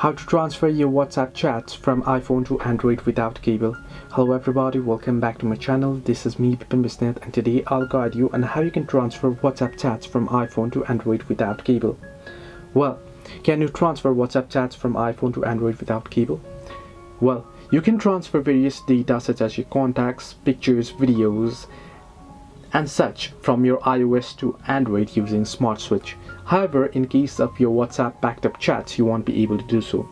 How to transfer your WhatsApp chats from iPhone to Android without cable. Hello everybody, welcome back to my channel. This is me Bipin Bisnath and today I'll guide you on how you can transfer WhatsApp chats from iPhone to Android without cable. Well, can you transfer WhatsApp chats from iPhone to Android without cable? Well, you can transfer various data such as your contacts, pictures, videos, and such from your iOS to Android using Smart Switch. However, in case of your WhatsApp backed up chats, you won't be able to do so.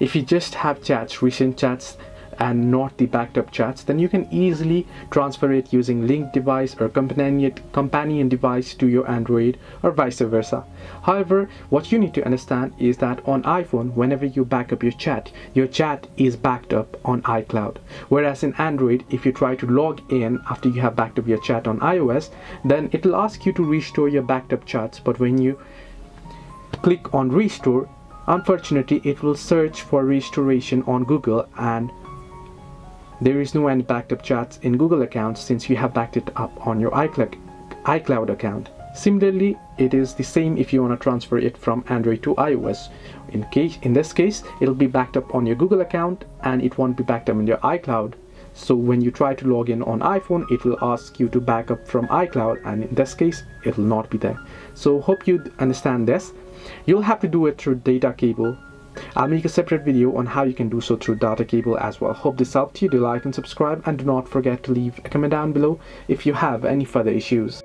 If you just have chats, recent chats and not the backed up chats then you can easily transfer it using link device or companion companion device to your android or vice versa. However what you need to understand is that on iphone whenever you back up your chat your chat is backed up on icloud. Whereas in android if you try to log in after you have backed up your chat on ios then it will ask you to restore your backed up chats. But when you click on restore unfortunately it will search for restoration on google and there is no end backed up chats in Google accounts since you have backed it up on your iCloud, iCloud account. Similarly, it is the same if you want to transfer it from Android to iOS. In case in this case, it'll be backed up on your Google account and it won't be backed up in your iCloud. So when you try to log in on iPhone, it will ask you to back up from iCloud and in this case, it will not be there. So hope you understand this. You'll have to do it through data cable I'll make a separate video on how you can do so through data cable as well. Hope this helped you. Do like and subscribe and do not forget to leave a comment down below if you have any further issues.